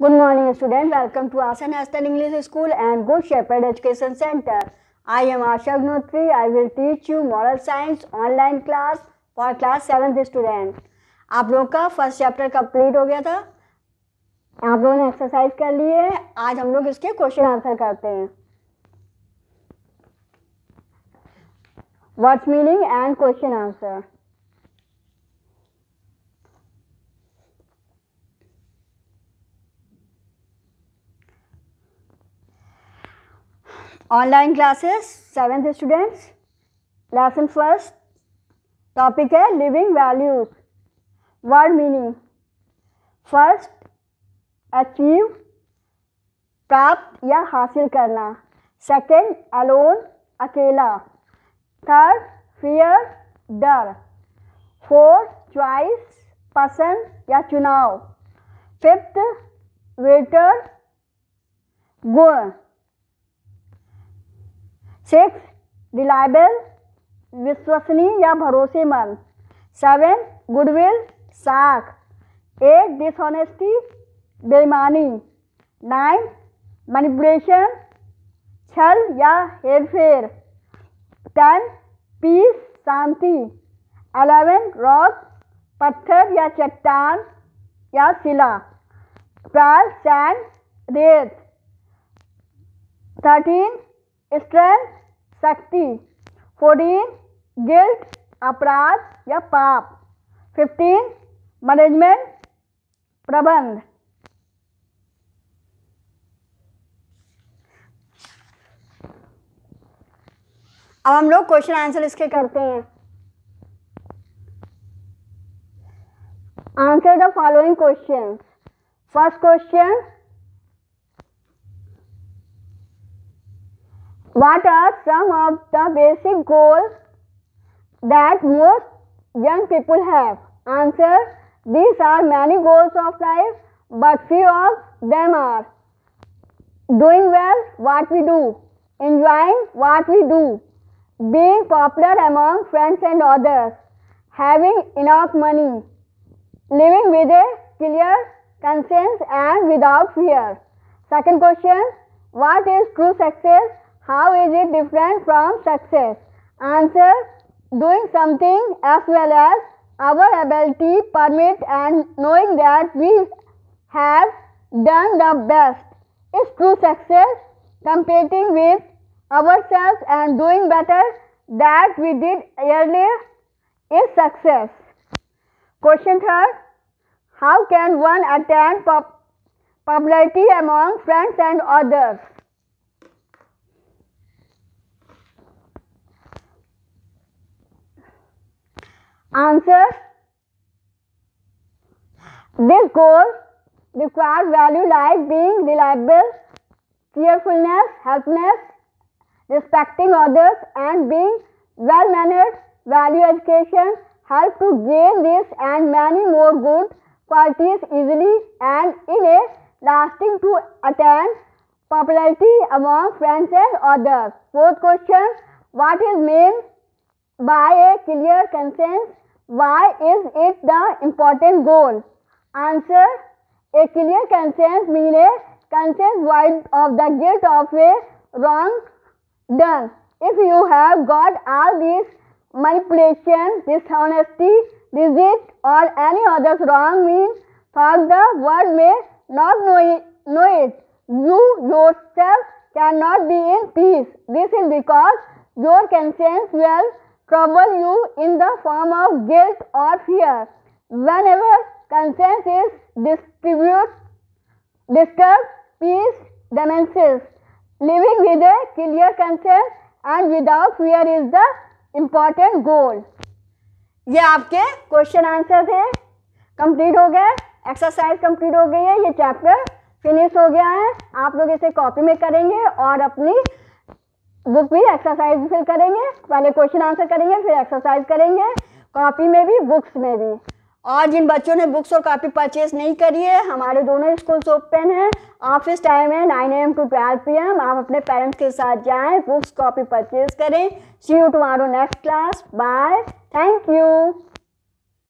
Good morning student welcome to आसन ester English school and good shepherd education centre I am Asha Agnihotri I will teach you moral science online class for class seventh student आप लोगों का first chapter complete हो गया था। आप लोगों ने एक्सरसाइज कर ली है। आज हम लोग इसके क्वेश्चन आंसर करते हैं। Words meaning and question answer online classes seventh students lesson first topic है living values word meaning first achieve प्राप्त या हासिल करना. सेकंड अलोन अकेला. थर्ड फियर डर. फोर्थ चॉइस पसंद या चुनाव. फिफ्थ वेटर गुण. सिक्स रिलायबल, विश्वसनीय या भरोसेमंद। सेवन, गुडविल, साख। एट डिसऑनेस्टी बेईमानी। नाइन, मैनिपुलेशन, छल या हेरफेर। टेन, पीस, शांति। अलेवन रॉक, पत्थर या चट्टान या शिला। ट्वेल्व, सैंड, रेत। थर्टीन स्ट्रेंथ, शक्ति, फोर्टीन, गिल्ट, अपराध या पाप, फिफ्टीन, मैनेजमेंट, प्रबंध। अब हम लोग क्वेश्चन आंसर इसके करते हैं। Answer the following question first question What are some of the basic goals that most young people have? Answer These are many goals of life, but few of them are doing well what we do, enjoying what we do, being popular among friends and others, having enough money, living with a clear conscience and without fear. Second question What is true success? How is it different from success? Answer Doing something as well as our ability permit and knowing that we have done the best is true success. Competing with ourselves and doing better that we did earlier is success. Question third How can one attain pop- popularity among friends and others? Answer This goal requires value like being reliable, cheerfulness, helpness, respecting others, and being well mannered. Value education helps to gain this and many more good qualities easily and in a lasting to attain popularity among friends and others. Fourth question What is meant by a clear conscience? Why is it the important goal? Answer A clear conscience means a conscience void of the guilt of a wrong done. If you have got all these manipulation, dishonesty, deceit, or any other wrong means, thought the world may not know it, know it. You yourself cannot be in peace. This is because your conscience will trouble you in the form of guilt or fear. Whenever conscience is disturbed, peace diminishes. Living with a clear conscience and without fear is the important goal. ये आपके question answer थे complete हो गए exercise complete हो गई है ये chapter finish हो गया है आप लोग इसे कॉपी में करेंगे और अपनी बुक भी एक्सरसाइज फिर करेंगे, पहले क्वेश्चन आंसर करेंगे, फिर एक्सरसाइज करेंगे कॉपी में भी बुक्स में भी। और जिन बच्चों ने बुक्स और कॉपी परचेज नहीं करी है, हमारे दोनों स्कूल्स ओपन हैं। ऑफ़िस टाइम है nine AM to twelve PM M आप अपने पेरेंट्स के साथ जाएँ बुक्स कॉपी परचेज करें। See you tomorrow next class bye thank you